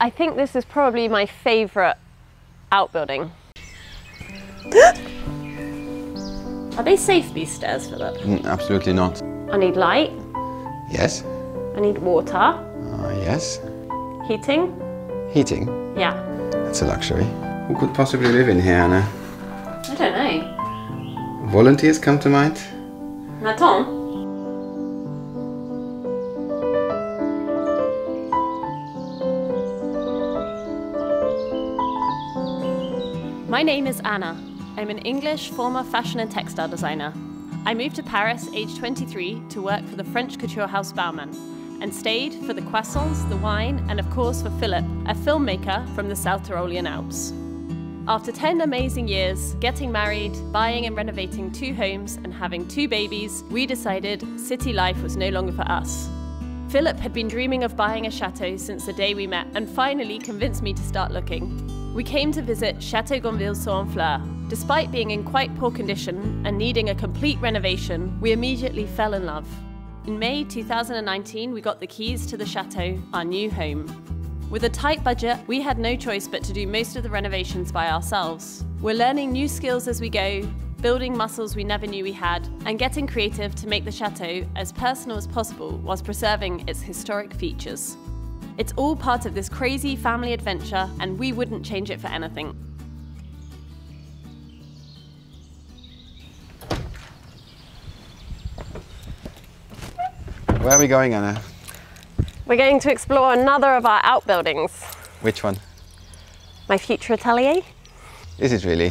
I think this is probably my favourite outbuilding. Are they safe, these stairs, Philip? Mm, absolutely not. I need light, Yes? I need water, Uh, yes? heating. Heating? Yeah. That's a luxury. Who could possibly live in here, Anna? I don't know. Volunteers come to mind? Now, My name is Anna. I'm an English former fashion and textile designer. I moved to Paris aged 23 to work for the French couture house Balmain and stayed for the croissants, the wine, and of course for Philip, a filmmaker from the South Tyrolean Alps. After 10 amazing years, getting married, buying and renovating two homes, and having two babies, we decided city life was no longer for us. Philip had been dreaming of buying a chateau since the day we met and finally convinced me to start looking. We came to visit Chateau Gonneville-sur-Honfleur. Despite being in quite poor condition and needing a complete renovation, we immediately fell in love. In May 2019, we got the keys to the chateau, our new home. With a tight budget, we had no choice but to do most of the renovations by ourselves. We're learning new skills as we go, building muscles we never knew we had, and getting creative to make the chateau as personal as possible whilst preserving its historic features. It's all part of this crazy family adventure, and we wouldn't change it for anything. Where are we going, Anna? We're going to explore another of our outbuildings. Which one? My future atelier. This is it really?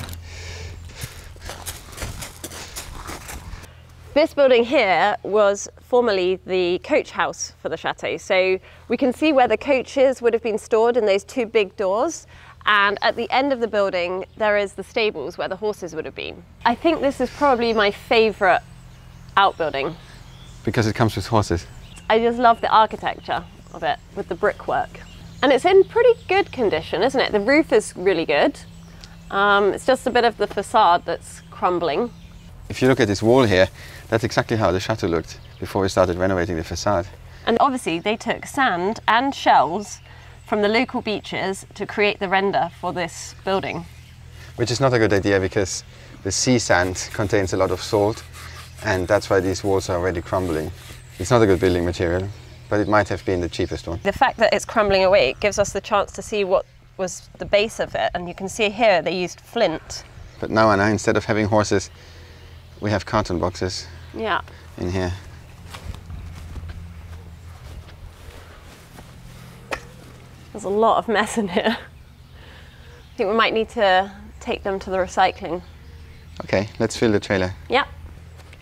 This building here was formerly the coach house for the chateau. So we can see where the coaches would have been stored in those two big doors. And at the end of the building, there is the stables where the horses would have been. I think this is probably my favourite outbuilding. Because it comes with horses. I just love the architecture of it with the brickwork. And it's in pretty good condition, isn't it? The roof is really good. Um, it's just a bit of the facade that's crumbling. If you look at this wall here, that's exactly how the chateau looked before we started renovating the facade. And obviously, they took sand and shells from the local beaches to create the render for this building. Which is not a good idea because the sea sand contains a lot of salt and that's why these walls are already crumbling. It's not a good building material, but it might have been the cheapest one. The fact that it's crumbling away gives us the chance to see what was the base of it. And you can see here they used flint. But now, Anna, instead of having horses, we have carton boxes Yeah. in here. There's a lot of mess in here. I think we might need to take them to the recycling. Okay, let's fill the trailer. Yeah.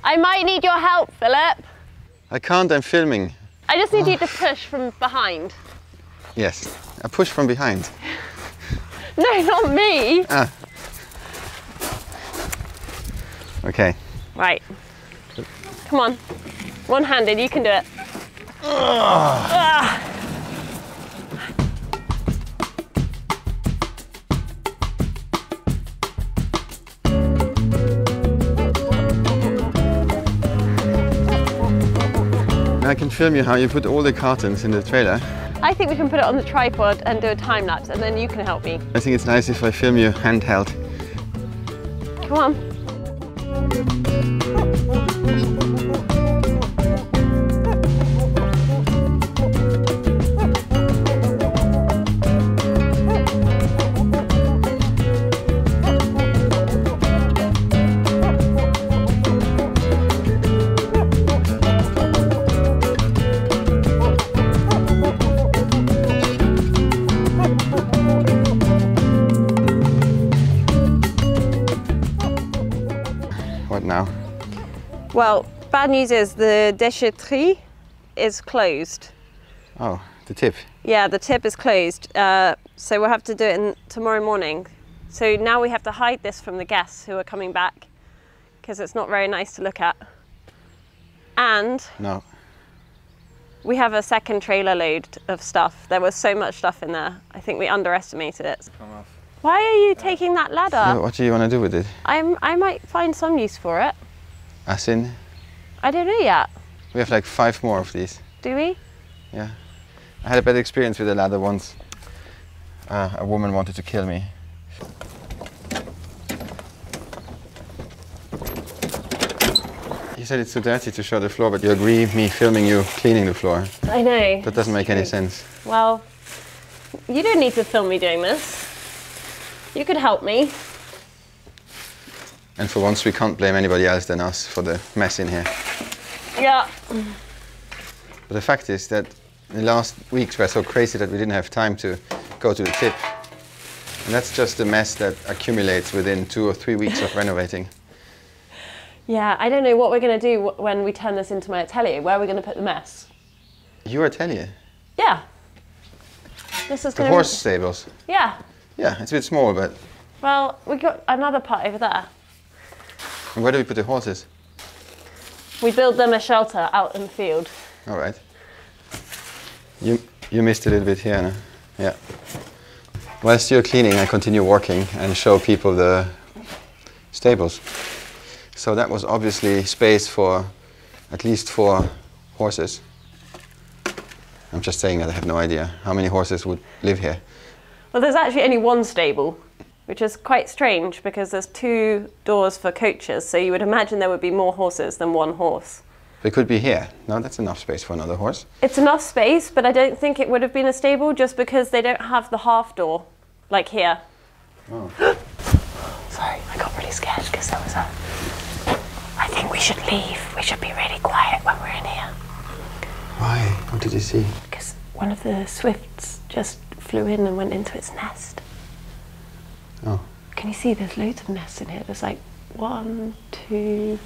I might need your help, Philip. I can't, I'm filming. I just need you to push from behind. Yes, a push from behind. No, not me. Ah. Okay. Right. Come on. One handed, you can do it. Ah. I can film you how you put all the cartons in the trailer. I think we can put it on the tripod and do a time lapse, and then you can help me. I think it's nice if I film you handheld. Come on. Oh, oh, oh, oh, oh. Well, bad news is the déchetterie is closed. Oh, the tip. Yeah, the tip is closed, uh, so we'll have to do it in, tomorrow morning. So now we have to hide this from the guests who are coming back because it's not very nice to look at. And No. we have a second trailer load of stuff. There was so much stuff in there. I think we underestimated it. Why are you taking that ladder? Yeah, what do you want to do with it? I'm, I might find some use for it. As in, I don't know yet. we have like five more of these. Do we? Yeah. I had a bad experience with the ladder once. uh, a woman wanted to kill me. You said it's too dirty to show the floor, but you agree me filming you cleaning the floor. I know. That doesn't make any sense. Well, you don't need to film me doing this. You could help me. And for once, we can't blame anybody else than us for the mess in here. Yeah. But the fact is that the last weeks were so crazy that we didn't have time to go to the tip. And that's just a mess that accumulates within two or three weeks of renovating. Yeah, I don't know what we're going to do when we turn this into my atelier. Where are we going to put the mess? Your atelier? Yeah. This is The horse stables? Yeah. Yeah, it's a bit small, but Well, we got another part over there. Where do we put the horses? We build them a shelter out in the field. All right. You, you missed a little bit here, no? Yeah. Whilst you're cleaning, I continue working and show people the stables. So that was obviously space for at least four horses. I'm just saying that I have no idea how many horses would live here. Well, there's actually only one stable, which is quite strange because there's two doors for coaches, so you would imagine there would be more horses than one horse. They could be here. No, that's enough space for another horse. It's enough space, but I don't think it would have been a stable just because they don't have the half door, like here. Oh. Sorry, I got really scared because there was a. I think we should leave. We should be really quiet when we're in here. Why? What did you see? Because one of the swifts just flew in and went into its nest. Oh. Can you see there's loads of nests in here? There's like one, two,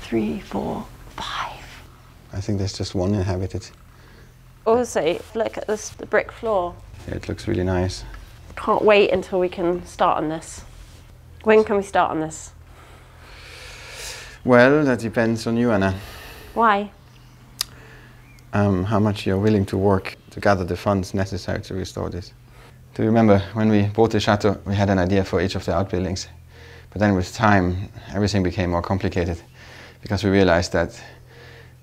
three, four, five. I think there's just one inhabited. Also, look at this the brick floor. Yeah, it looks really nice. Can't wait until we can start on this. When can we start on this? Well, that depends on you, Anna. Why? um, how much you're willing to work to gather the funds necessary to restore this. Do you remember when we bought the chateau, we had an idea for each of the outbuildings, but then with time, everything became more complicated because we realized that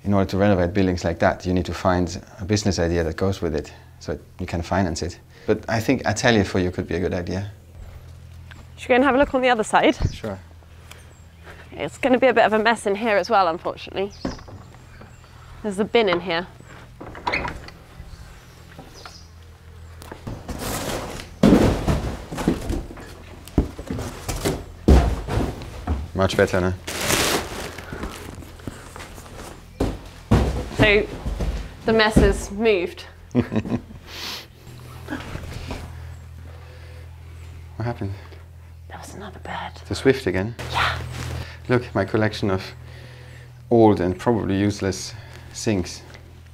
in order to renovate buildings like that, you need to find a business idea that goes with it so you can finance it. But I think atelier for you could be a good idea. Should we go and have a look on the other side? Sure. It's going to be a bit of a mess in here as well, unfortunately. There's a bin in here. Much better, no? So the mess has moved. What happened? There was another bird. The Swift again? Yeah. Look, my collection of old and probably useless sinks.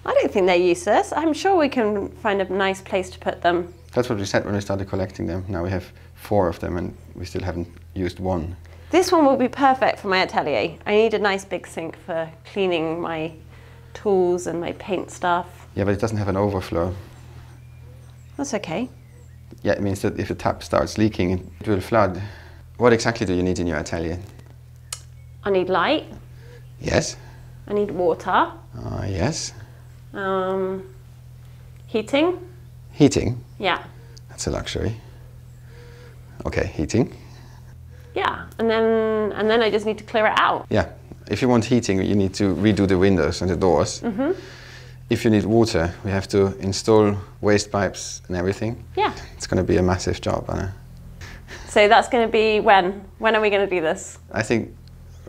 I don't think they're useless. I'm sure we can find a nice place to put them. That's what we said when we started collecting them. Now we have four of them and we still haven't used one. This one will be perfect for my atelier. I need a nice big sink for cleaning my tools and my paint stuff. Yeah, but it doesn't have an overflow. That's okay. Yeah, it means that if the tap starts leaking, it will flood. What exactly do you need in your atelier? I need light. Yes. I need water. Uh, yes. Um, heating. Heating. Yeah. That's a luxury. Okay, heating. Yeah. And then and then I just need to clear it out. Yeah. If you want heating, you need to redo the windows and the doors. Mhm. If you need water, we have to install waste pipes and everything. Yeah. It's going to be a massive job, Anna. So that's going to be when? When are we going to do this? I think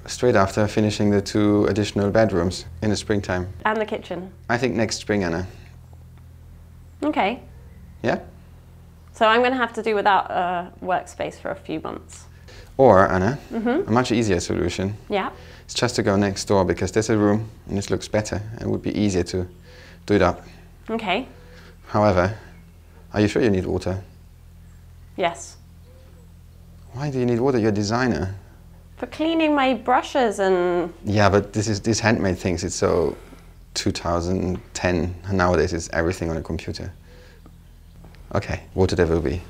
straight after finishing the two additional bedrooms in the springtime. And the kitchen. I think next spring, Anna. Okay. Yeah? So I'm going to have to do without a workspace for a few months. Or, Anna, Mhm. a much easier solution. Yeah. It's just to go next door because there's a room and this looks better and it would be easier to do it up. Okay. However, are you sure you need water? Yes. Why do you need water? You're a designer. For cleaning my brushes and Yeah, but this is these handmade things. It's so 2010. Nowadays, it's everything on a computer. Okay, water there will be.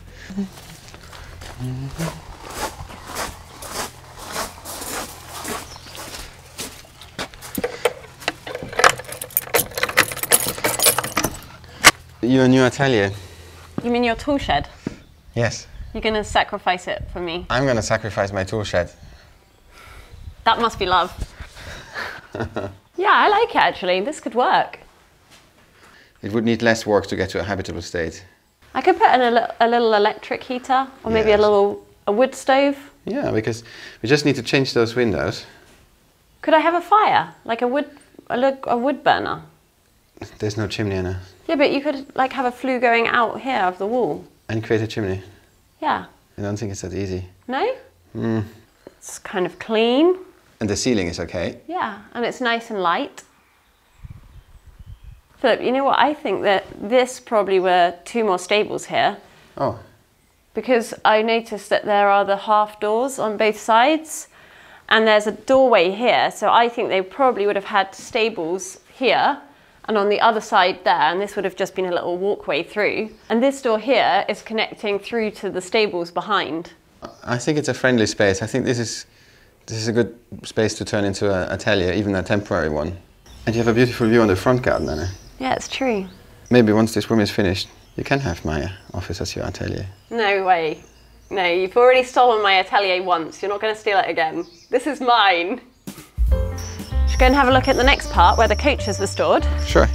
Your new atelier. You mean your tool shed? Yes. You're going to sacrifice it for me. I'm going to sacrifice my tool shed. That must be love. yeah, I like it actually. This could work. It would need less work to get to a habitable state. I could put in a, a little electric heater or maybe Yes. a little a wood stove. Yeah, because we just need to change those windows. Could I have a fire, like a wood a, a wood burner? There's no chimney in it. Yeah, but you could like have a flue going out here of the wall. And create a chimney. Yeah. I don't think it's that easy. No? Hmm. It's kind of clean. And the ceiling is okay. Yeah, and it's nice and light. Philip, you know what? I think that this probably were two more stables here Oh, because I noticed that there are the half doors on both sides and there's a doorway here. So I think they probably would have had stables here and on the other side there, and this would have just been a little walkway through. And this door here is connecting through to the stables behind. I think it's a friendly space. I think this is this is a good space to turn into an atelier, even a temporary one. And you have a beautiful view on the front garden, Anna. Yeah, it's true. Maybe once this room is finished, you can have my office as your atelier. No way. No, you've already stolen my atelier once. You're not going to steal it again. This is mine. Go and have a look at the next part where the coaches were stored. Sure.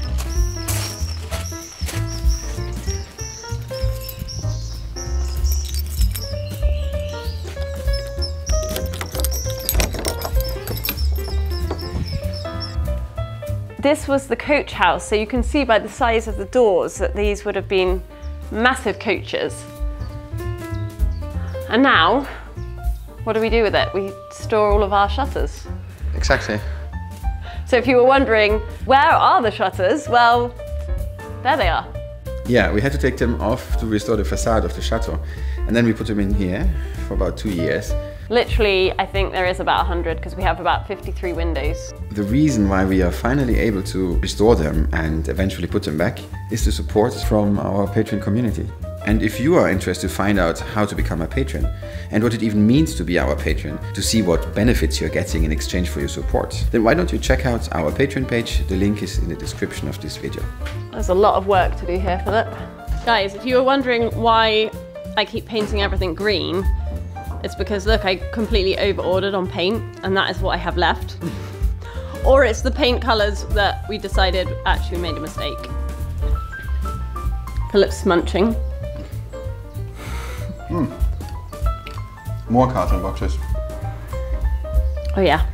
This was the coach house, so you can see by the size of the doors that these would have been massive coaches. And now, what do we do with it? We store all of our shutters. Exactly. So if you were wondering, where are the shutters? Well, there they are. Yeah, we had to take them off to restore the facade of the chateau. And then we put them in here for about two years. Literally, I think there is about 100 because we have about 53 windows. The reason why we are finally able to restore them and eventually put them back is the support from our Patreon community. And if you are interested to find out how to become a patron and what it even means to be our patron, to see what benefits you're getting in exchange for your support, then why don't you check out our Patreon page? The link is in the description of this video. There's a lot of work to do here, Philip. Guys, if you were wondering why I keep painting everything green, it's because look, I completely overordered on paint and that is what I have left. or it's the paint colours that we decided actually made a mistake. Philip's munching. Hmm. More carton boxes. Oh yeah.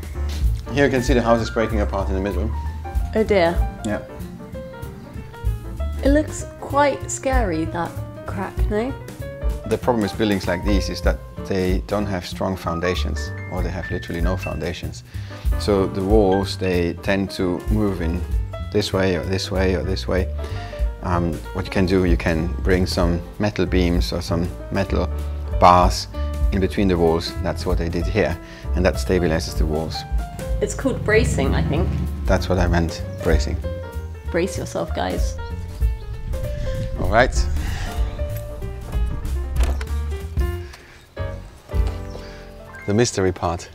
Here you can see the house is breaking apart in the middle. Oh dear. Yeah. It looks quite scary, that crack, no? The problem with buildings like these is that they don't have strong foundations or they have literally no foundations. So the walls, they tend to move in this way or this way or this way. Um, what you can do, you can bring some metal beams or some metal bars in between the walls. That's what I did here. And that stabilizes the walls. It's called bracing, I think. That's what I meant, bracing. Brace yourself, guys. All right. The mystery part.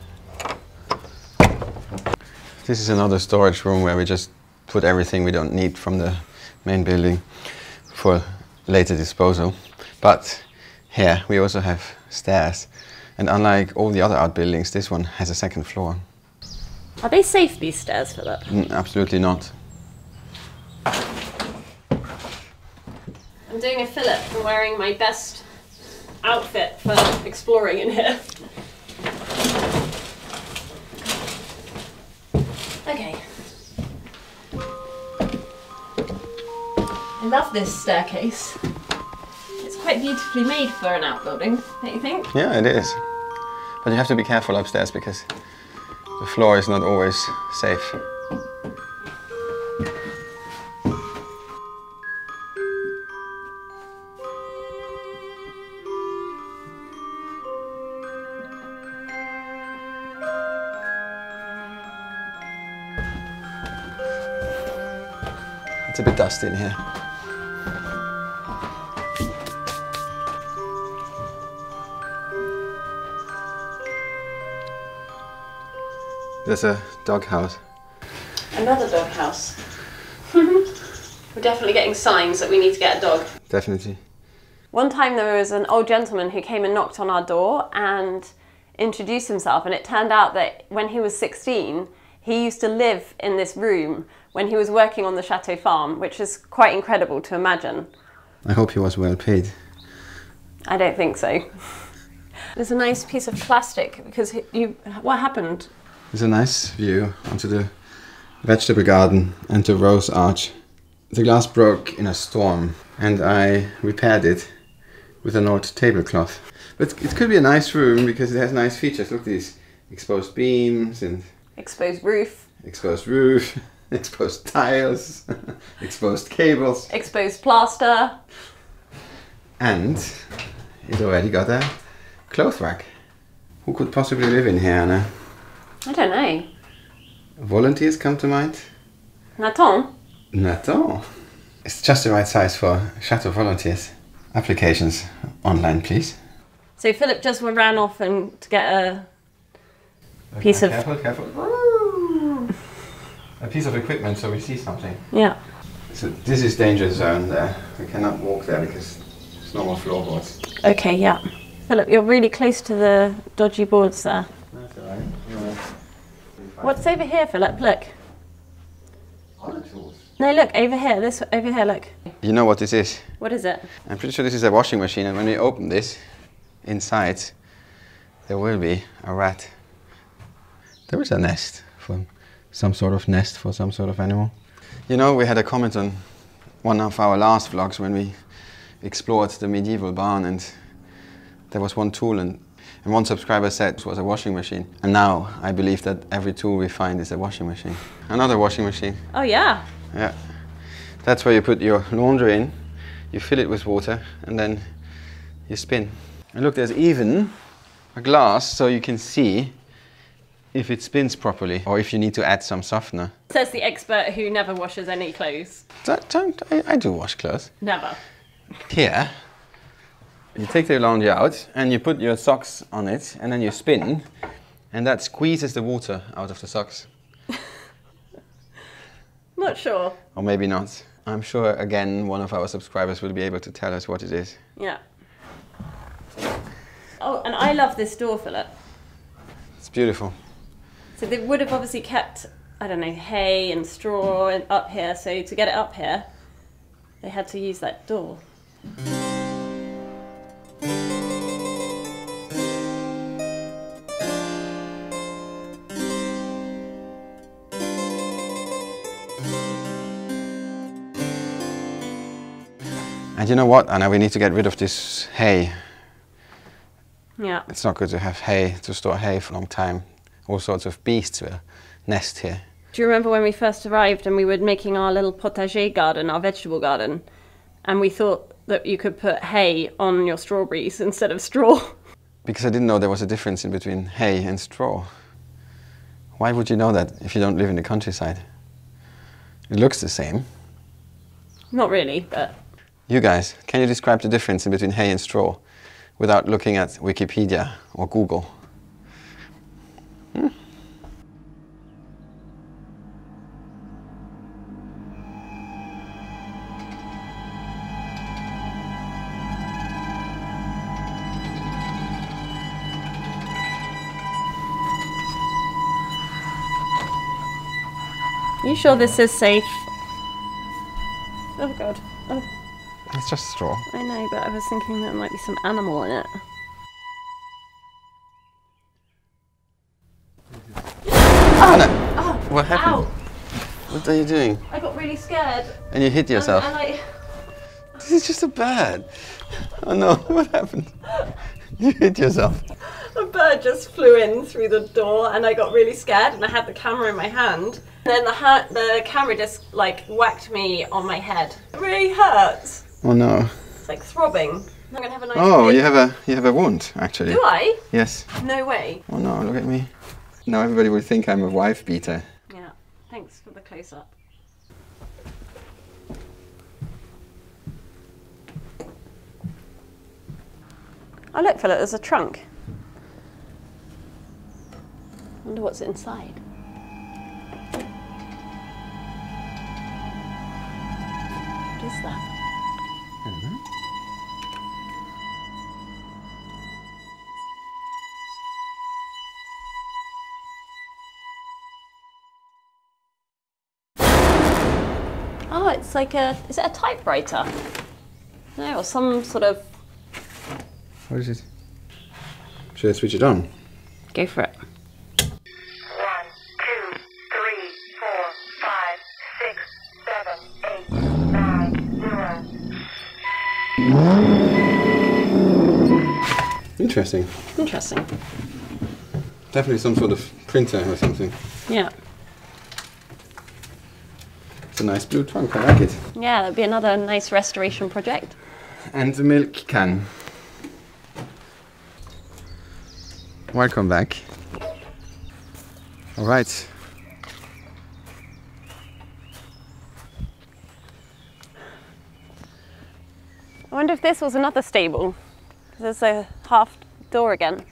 This is another storage room where we just put everything we don't need from the main building for later disposal. But here we also have stairs. And unlike all the other outbuildings, this one has a second floor. Are they safe, these stairs, Philip? Mm, Absolutely not. I'm doing a Philip and wearing my best outfit for exploring in here. Okay. Love this staircase. It's quite beautifully made for an outbuilding, don't you think? Yeah, it is. But you have to be careful upstairs because the floor is not always safe. It's a bit dusty in here. There's a dog house. Another dog house. We're definitely getting signs that we need to get a dog. Definitely. One time there was an old gentleman who came and knocked on our door and introduced himself, and it turned out that when he was 16, he used to live in this room when he was working on the Chateau farm, which is quite incredible to imagine. I hope he was well paid. I don't think so. There's a nice piece of plastic because you. What happened? There's a nice view onto the vegetable garden and the rose arch. The glass broke in a storm and I repaired it with an old tablecloth. But it could be a nice room because it has nice features. Look at these exposed beams and Exposed roof, exposed roof, exposed tiles, exposed cables. exposed plaster. And it already got a clothes rack. Who could possibly live in here, Anna? I don't know. Volunteers come to mind? Nathan? Nathan. It's just the right size for Chateau volunteers. Applications online, please. So Philip just ran off and to get a Piece of- Careful, careful. A piece of equipment so we see something. yeah. So this is danger zone there. We cannot walk there because it's normal floorboards. Okay, yeah. Philip, you're really close to the dodgy boards there. That's alright. What's over here, Philip? Look. No, look over here. This over here. Look. You know what this is? What is it? I'm pretty sure this is a washing machine, and when we open this, inside, there will be a rat. There is a nest for some sort of nest for some sort of animal. You know, we had a comment on one of our last vlogs when we explored the medieval barn, and there was one tool, and, and one subscriber said it was a washing machine. And now I believe that every tool we find is a washing machine. Another washing machine. Oh yeah. Yeah. That's where you put your laundry in, you fill it with water, and then you spin. And look, there's even a glass so you can see if it spins properly or if you need to add some softener. Says the expert who never washes any clothes. Don't, don't, I, I do wash clothes. Never. Here, you take the laundry out and you put your socks on it and then you spin, and that squeezes the water out of the socks. Not sure. Or maybe not. I'm sure, again, one of our subscribers will be able to tell us what it is. Yeah. Oh, and I love this door, Philip. It's beautiful. So they would have obviously kept, I don't know, hay and straw up here. So to get it up here, they had to use that door. And you know what, Anna? We need to get rid of this hay. Yeah. It's not good to have hay, to store hay for a long time. All sorts of beasts will nest here. Do you remember when we first arrived and we were making our little potager garden, our vegetable garden, and we thought that you could put hay on your strawberries instead of straw? Because I didn't know there was a difference in between hay and straw. Why would you know that if you don't live in the countryside? It looks the same. Not really, but You guys, can you describe the difference between hay and straw without looking at Wikipedia or Google? Hmm. you sure this is safe? Oh god. Oh, It's just a straw. I know, but I was thinking there might be some animal in it. Ah, Anna, ah, what happened? Ow! What are you doing? I got really scared. And you hit yourself. And, and I, This is just a bird. Oh no, what happened? You hit yourself. a bird just flew in through the door, and I got really scared. And I had the camera in my hand. And then the ha- the camera just like whacked me on my head. It really hurts. Oh no. It's like throbbing. I'm gonna have a nice. Oh, you have a you have a wound actually. Do I? Yes. No way. Oh no, look at me. Now everybody will think I'm a wife beater. Yeah. Thanks for the close up. Oh look, Philip, there's a trunk. wonder what's inside. What is that? Oh, it's like a. Is it a typewriter? No, or some sort of. What is it? Should I switch it on? Go for it. One, two, three, four, five, six, seven, eight, nine, zero. Interesting. Interesting. Definitely some sort of printer or something. Yeah. It's a nice blue trunk, I like it. Yeah, that'd be another nice restoration project. And the milk can. Welcome back. All right. I wonder if this was another stable. There's a half door again.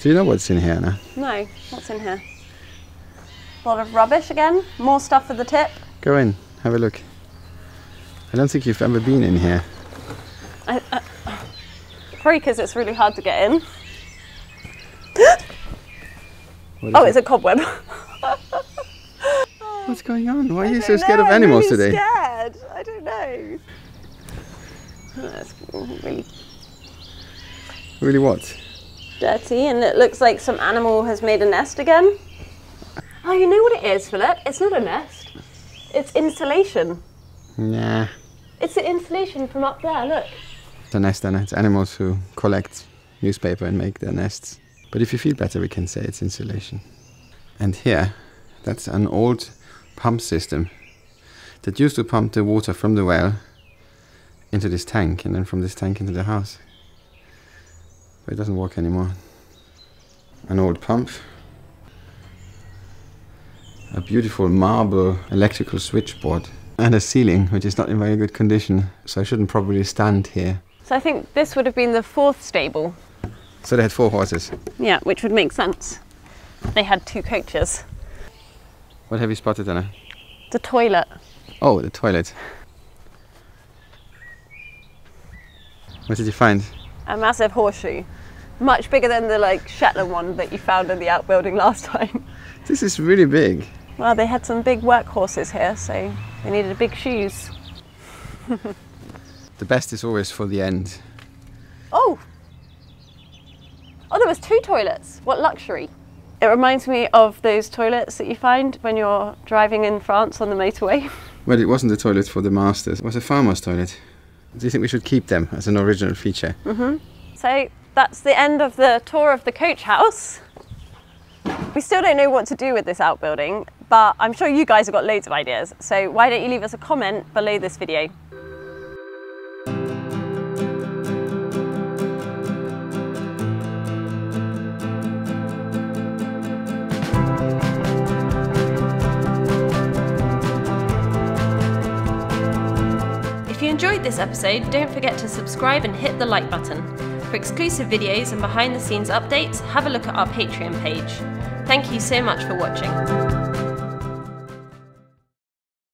Do you know what's in here now? No, what's in here? A lot of rubbish again. More stuff for the tip. Go in, have a look. I don't think you've ever been in here. I, I, probably because it's really hard to get in. Oh, it's a cobweb. What's going on? Why are you so scared know, of I'm animals really today? Scared. I don't know. That's really Really what? Dirty, and it looks like some animal has made a nest again. Oh, you know what it is, Philip? It's not a nest. It's insulation. Nah. It's the insulation from up there. Look. It's a nest and it's animals who collect newspaper and make their nests. But if you feel better, we can say it's insulation. And here, that's an old pump system that used to pump the water from the well into this tank and then from this tank into the house. But it doesn't work anymore. An old pump. A beautiful marble electrical switchboard. And a ceiling, which is not in very good condition, so I shouldn't probably stand here. So I think this would have been the fourth stable. So they had four horses. Yeah, which would make sense. They had two coaches. What have you spotted, Anna? The toilet. Oh, the toilet. What did you find? A massive horseshoe. Much bigger than the like Shetland one that you found in the outbuilding last time. This is really big. Well, they had some big work horses here, so they needed big shoes. The best is always for the end. Oh! Oh, there was two toilets. What luxury. It reminds me of those toilets that you find when you're driving in France on the motorway. Well, it wasn't the toilet for the masters. It was a farmer's toilet. Do you think we should keep them as an original feature? Mm-hmm. So that's the end of the tour of the coach house. We still don't know what to do with this outbuilding, but I'm sure you guys have got loads of ideas. So why don't you leave us a comment below this video? If you enjoyed this episode, don't forget to subscribe and hit the like button. For exclusive videos and behind the scenes updates, have a look at our Patreon page. Thank you so much for watching.